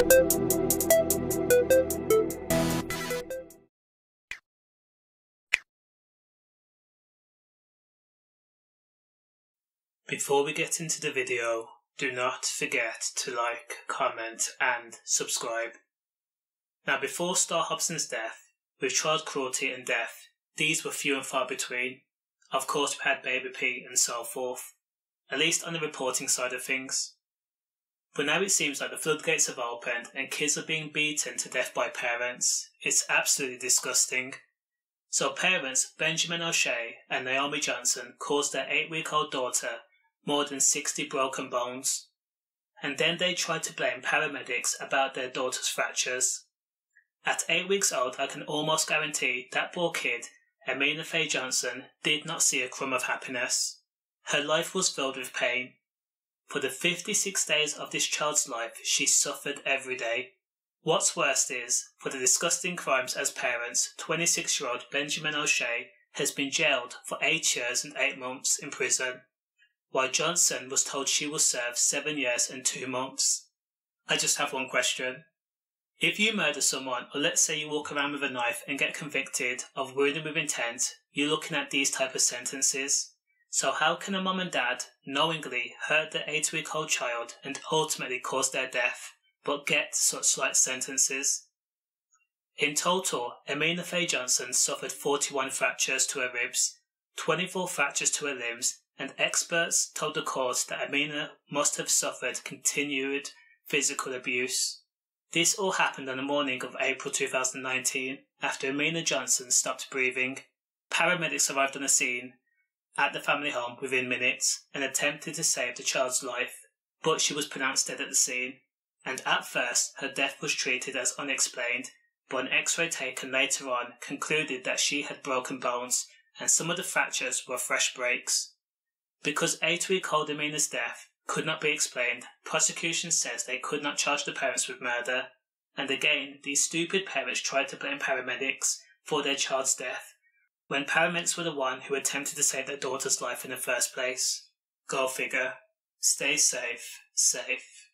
Before we get into the video, do not forget to like, comment and subscribe. Now before Star Hobson's death, with child cruelty and death, these were few and far between. Of course we had Baby P and so forth, at least on the reporting side of things. But now it seems like the floodgates have opened and kids are being beaten to death by parents. It's absolutely disgusting. So parents Benjamin O'Shea and Naomi Johnson caused their eight-week-old daughter more than 60 broken bones. And then they tried to blame paramedics about their daughter's fractures. At eight weeks old, I can almost guarantee that poor kid, Amina Faye Johnson, did not see a crumb of happiness. Her life was filled with pain. For the 56 days of this child's life, she suffered every day. What's worst is, for the disgusting crimes as parents, 26 year old Benjamin O'Shea has been jailed for 8 years and 8 months in prison while Johnson was told she will serve seven years and two months. I just have one question. If you murder someone, or let's say you walk around with a knife and get convicted of wounding with intent, you're looking at these type of sentences. So how can a mom and dad knowingly hurt their eight-week-old child and ultimately cause their death, but get such light sentences? In total, Amina Faye Johnson suffered 41 fractures to her ribs, 24 fractures to her limbs, and experts told the court that Amina must have suffered continued physical abuse. This all happened on the morning of April 2019 after Amina Johnson stopped breathing. Paramedics arrived on the scene at the family home within minutes and attempted to save the child's life, but she was pronounced dead at the scene. And at first, her death was treated as unexplained, but an x ray taken later on concluded that she had broken bones and some of the fractures were fresh breaks. Because eight-week-old Amina's death could not be explained, prosecution says they could not charge the parents with murder. And again, these stupid parents tried to blame paramedics for their child's death, when paramedics were the one who attempted to save their daughter's life in the first place. Go figure. Stay safe, safe.